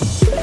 Bye.